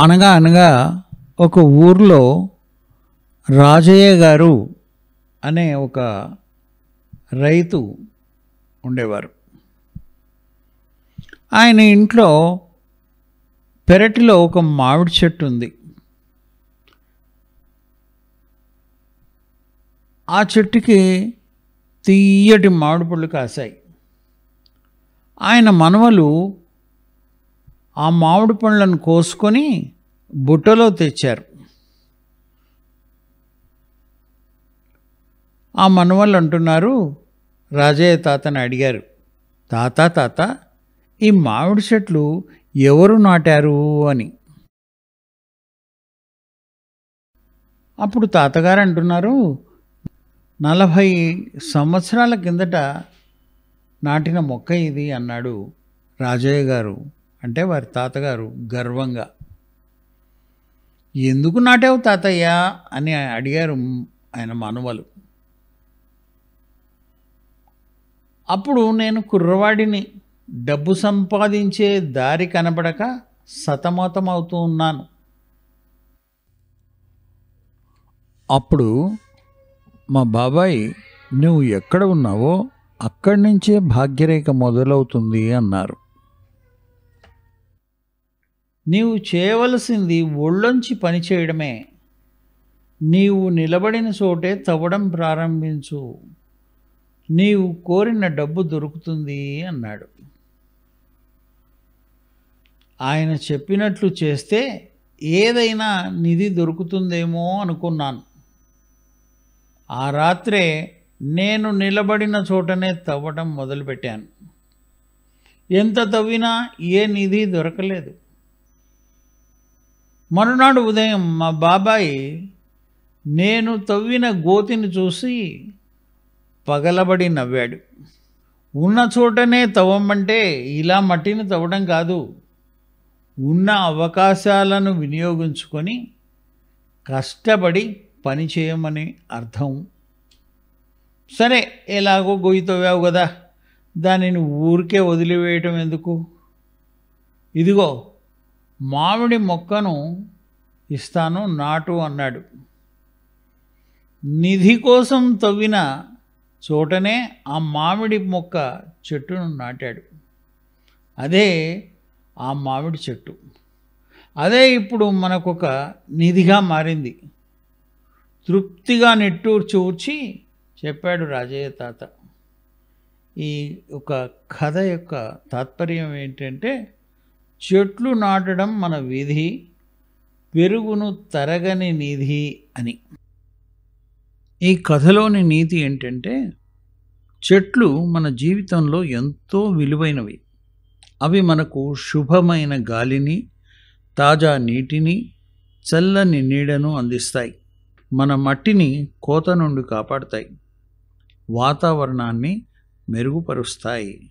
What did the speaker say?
అనగా అనగా ఒక ఊర్లో రాజయ్య గారు అనే ఒక రైతు ఉండేవారు. ఆయన ఇంట్లో పెరటిలో ఒక మామిడి చెట్టు ఉంది. ఆ చెట్టుకి తీయటి మామిడి పళ్ళు కాశాయి. ఆయన మనవలు ఆ మామిడి పండ్లను కోసుకొని బుట్టలో తెచ్చారు. ఆ మనవళ్ళు అంటున్నారు రాజయ్య తాతని అడిగారు తాత తాత ఈ మామిడి చెట్లు ఎవరు నాటారు? అని. అప్పుడు తాతగారు అంటున్నారు నలభై సంవత్సరాల కిందట నాటిన మొక్క ఇది అన్నాడు రాజయ్య గారు. అంటే వారి తాతగారు గర్వంగా. ఎందుకు నాటావు తాతయ్య? అని అడిగారు ఆయన మనవలు. అప్పుడు నేను కుర్రవాడిని. డబ్బు సంపాదించే దారి కనబడక సతమతమవుతూ ఉన్నాను. అప్పుడు మా బాబాయ్ నువ్వు ఎక్కడ ఉన్నావో అక్కడి నుంచే భాగ్యరేఖ మొదలవుతుంది అన్నారు. నీవు చేయవలసింది ఒళ్ళొంచి పని చేయడమే. నీవు నిలబడిన చోటే తవ్వడం ప్రారంభించు. నీవు కోరిన డబ్బు దొరుకుతుంది అన్నాడు. ఆయన చెప్పినట్లు చేస్తే ఏదైనా నిధి దొరుకుతుందేమో అనుకున్నాను. ఆ రాత్రే నేను నిలబడిన చోటనే తవ్వడం మొదలుపెట్టాను. ఎంత తవ్వినా ఏ నిధి దొరకలేదు. మరునాడు ఉదయం మా బాబాయ్ నేను తవ్విన గోతిని చూసి పగలబడి నవ్వాడు. ఉన్న చోటనే తవ్వమంటే ఇలా మట్టిని తవ్వడం కాదు. ఉన్న అవకాశాలను వినియోగించుకొని కష్టపడి పని చేయమని అర్థం. సరే ఎలాగో గొయ్యి తవ్వావు కదా దానిని ఊరికే వదిలివేయటం ఎందుకు? ఇదిగో మామిడి మొక్కను ఇస్తాను నాటు అన్నాడు. నిధి కోసం తవ్విన చోటనే ఆ మామిడి మొక్క చెట్టును నాటాడు. అదే ఆ మామిడి చెట్టు. అదే ఇప్పుడు మనకొక నిధిగా మారింది. తృప్తిగా నెట్టూరు చెప్పాడు రాజయ్య తాత. ఈ ఒక కథ యొక్క తాత్పర్యం ఏంటంటే చెట్లు నాటడం మన విధి పెరుగును తరగని నిధి అని. ఈ కథలోని నీతి ఏంటంటే చెట్లు మన జీవితంలో ఎంతో విలువైనవి. అవి మనకు శుభమైన గాలిని తాజా నీటిని చల్లని నీడను అందిస్తాయి. మన మట్టిని కోత నుండి కాపాడుతాయి. వాతావరణాన్ని మెరుగుపరుస్తాయి.